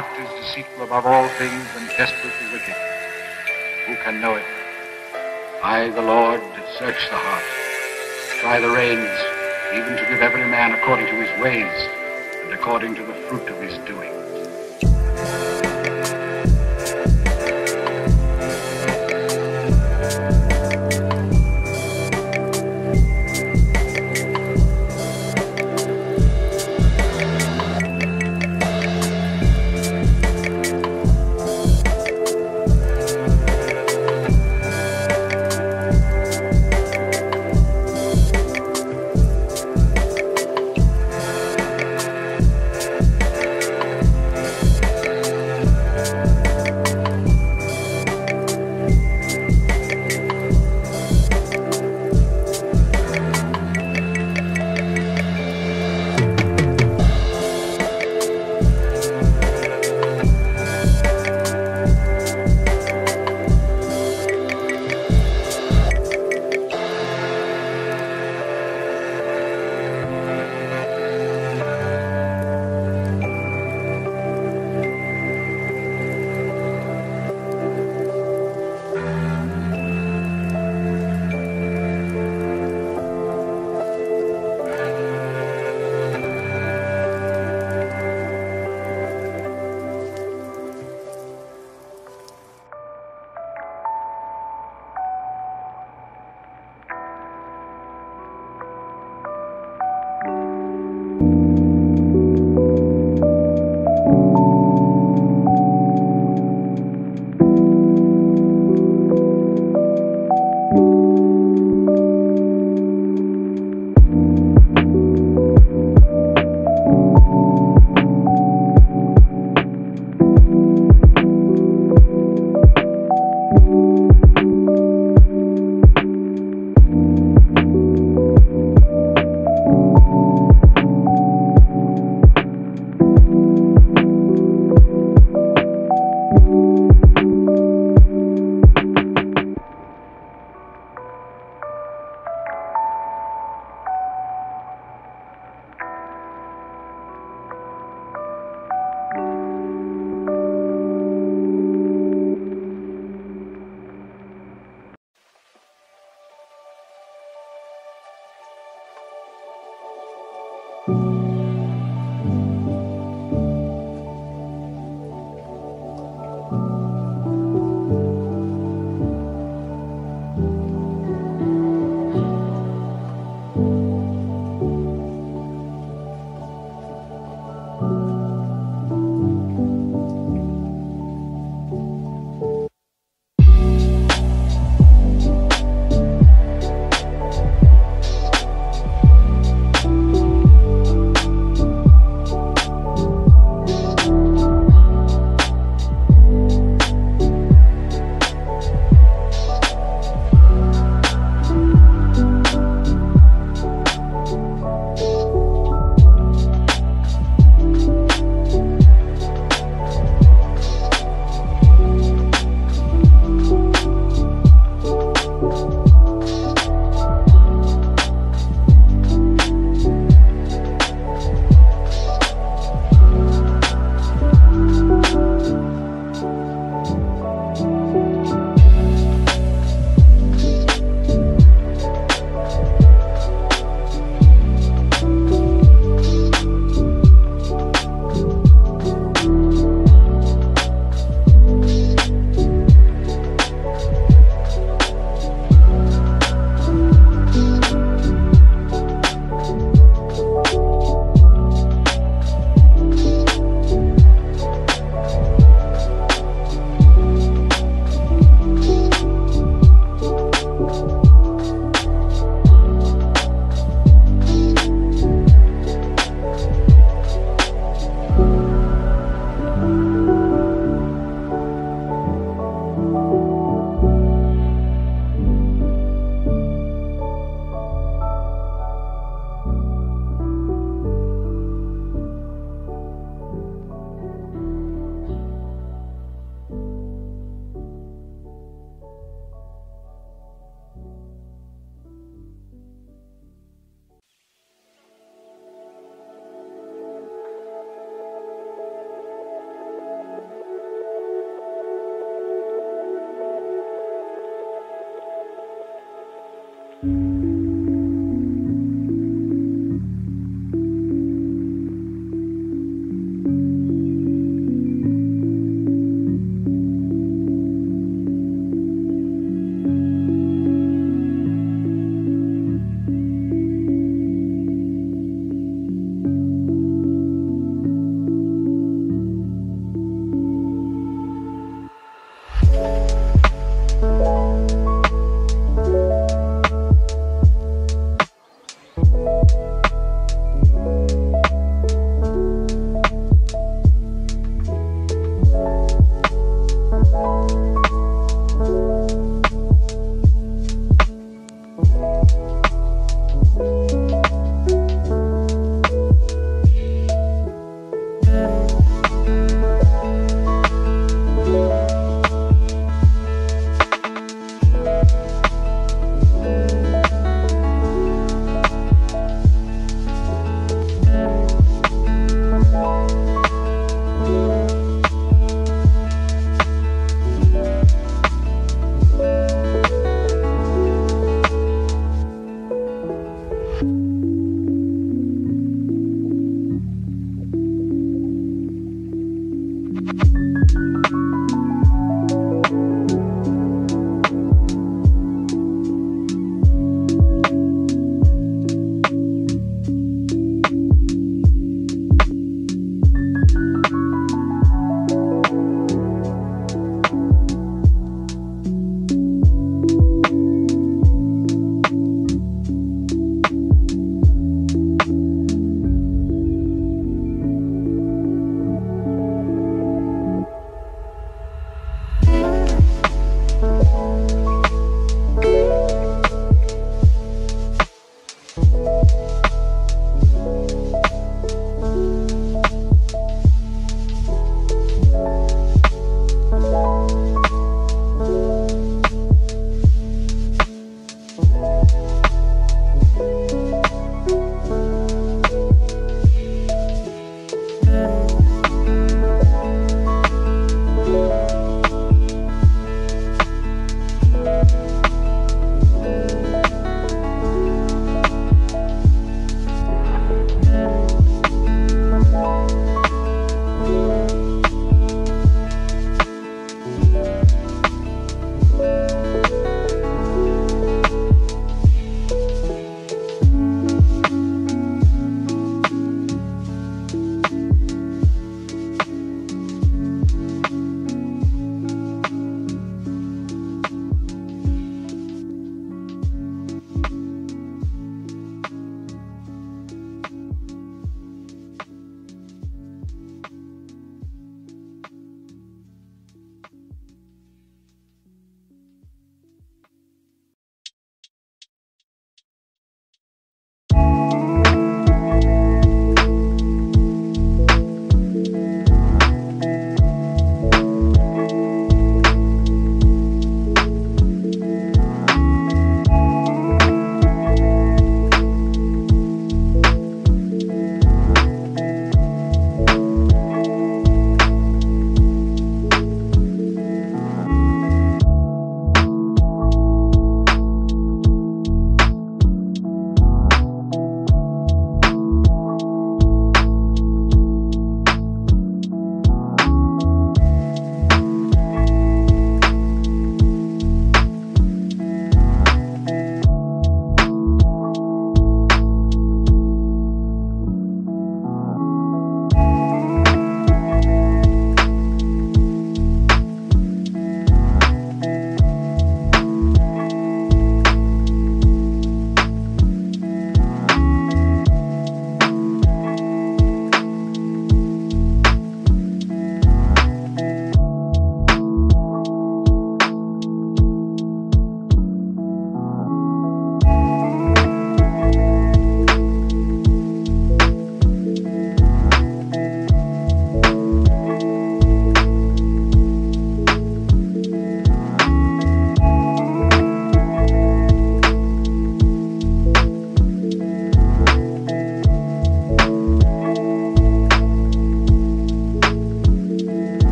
heart is deceitful above all things and desperately wicked. Who can know it? I, the Lord, search the heart, try the reins, even to give every man according to his ways and according to the fruit of his doing.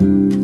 Thank